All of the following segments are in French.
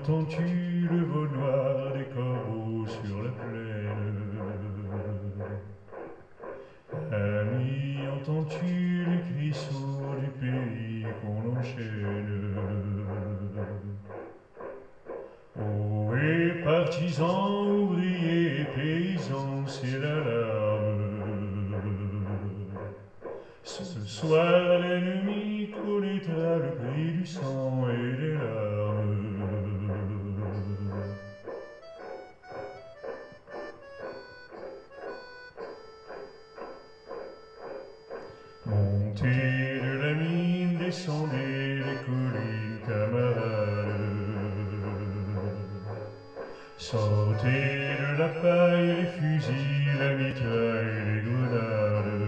entends-tu le vol noir des corbeaux sur la plaine? Ami, entends-tu les cris du pays qu'on enchaîne? Oh, et partisans, ouvriers, paysans, c'est l'alarme. Ce soir, l'ennemi connaîtra le prix du sang et des Montez de la mine, descendez les collines, camarades. Sortez de la paille, les fusils, la mitraille, les grenades.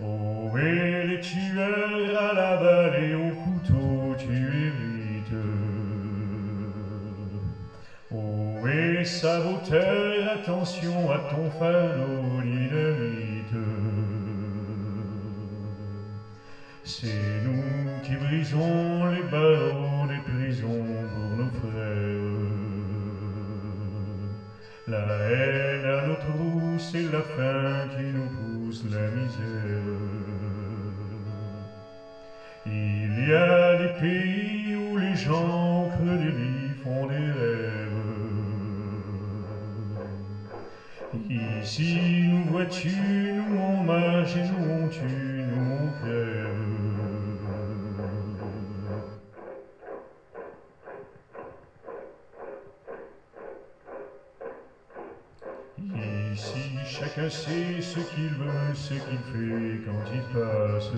Oh, et les tueurs à la balle et au couteau, tu hérites. Oh, et saboteur, attention à ton fardeau dynamite. C'est nous qui brisons les barreaux des prisons pour nos frères. La haine à nos trous, c'est la faim qui nous pousse la misère. Il y a des pays où les gens creux lits font des rêves. Ici, nous vois-tu, nous on marche et nous on tue, nous on. Ici, chacun sait ce qu'il veut, ce qu'il fait quand il passe.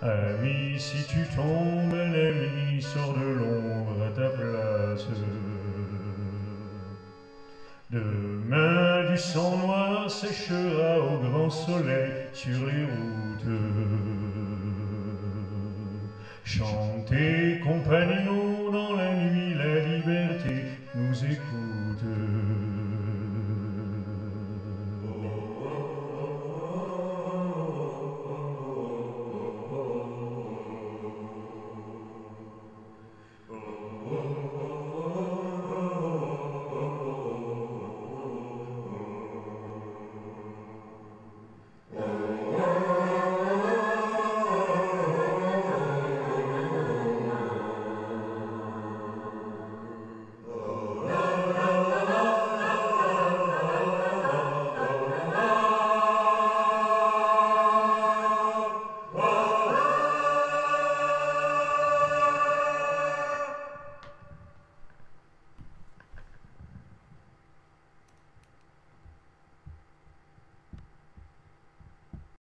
Ami, si tu tombes, ami sort de l'ombre à ta place. Demain, du sang noir séchera au grand soleil sur les routes. Chantez, compagnons, dans la nuit, la liberté nous écoute.